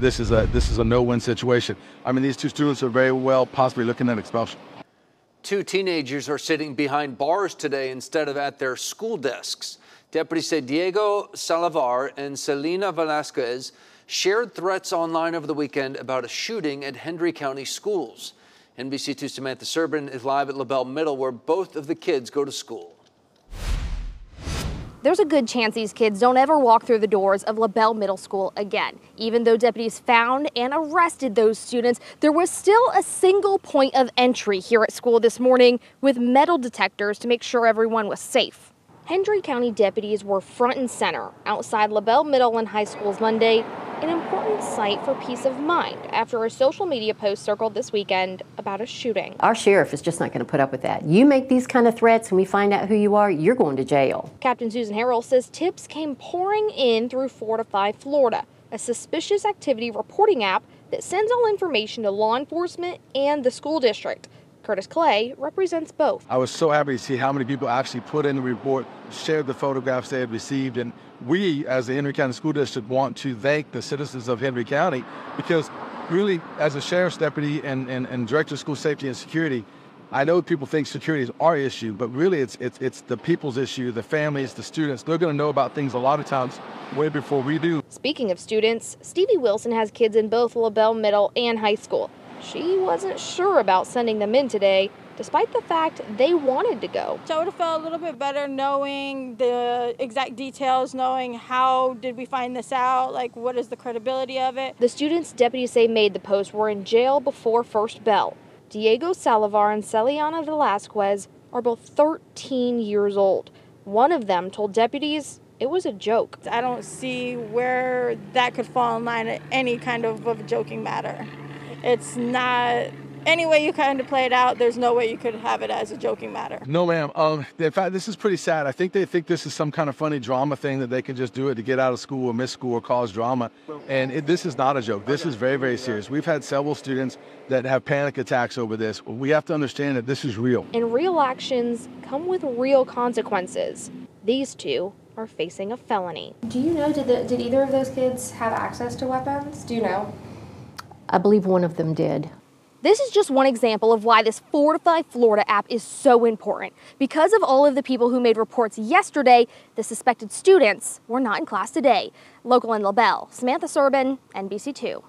this is a this is a no-win situation. I mean, these two students are very well possibly looking at expulsion. Two teenagers are sitting behind bars today instead of at their school desks. Deputies say Diego Salavar and Selena Velasquez shared threats online over the weekend about a shooting at Hendry County schools. NBC2 Samantha Serban is live at LaBelle Middle, where both of the kids go to school. There's a good chance these kids don't ever walk through the doors of LaBelle Middle School again. Even though deputies found and arrested those students, there was still a single point of entry here at school this morning with metal detectors to make sure everyone was safe. Hendry County deputies were front and center outside LaBelle Middle and High Schools Monday, an important site for peace of mind after a social media post circled this weekend about a shooting. Our sheriff is just not going to put up with that. You make these kind of threats and we find out who you are, you're going to jail. Captain Susan Harrell says tips came pouring in through Fortify Florida, a suspicious activity reporting app that sends all information to law enforcement and the school district. Curtis Clay represents both. I was so happy to see how many people actually put in the report, shared the photographs they had received, and we, as the Hendry County School District, want to thank the citizens of Hendry County because really, as a sheriff's deputy and, and, and director of school safety and security, I know people think security is our issue, but really it's, it's, it's the people's issue, the families, the students. They're going to know about things a lot of times way before we do. Speaking of students, Stevie Wilson has kids in both LaBelle Middle and high school. She wasn't sure about sending them in today, despite the fact they wanted to go. So I would have felt a little bit better knowing the exact details, knowing how did we find this out, like what is the credibility of it. The students deputies say made the post were in jail before first bell. Diego Salavar and Celiana Velasquez are both 13 years old. One of them told deputies it was a joke. I don't see where that could fall in line at any kind of, of joking matter. It's not any way you kind of play it out, there's no way you could have it as a joking matter. No, ma'am. Um, in fact, this is pretty sad. I think they think this is some kind of funny drama thing that they can just do it to get out of school or miss school or cause drama. And it, this is not a joke. This is very, very serious. We've had several students that have panic attacks over this. We have to understand that this is real. And real actions come with real consequences. These two are facing a felony. Do you know, did, the, did either of those kids have access to weapons? Do you know? I believe one of them did. This is just one example of why this Fortify Florida app is so important. Because of all of the people who made reports yesterday, the suspected students were not in class today. Local in LaBelle, Samantha Serban, NBC2.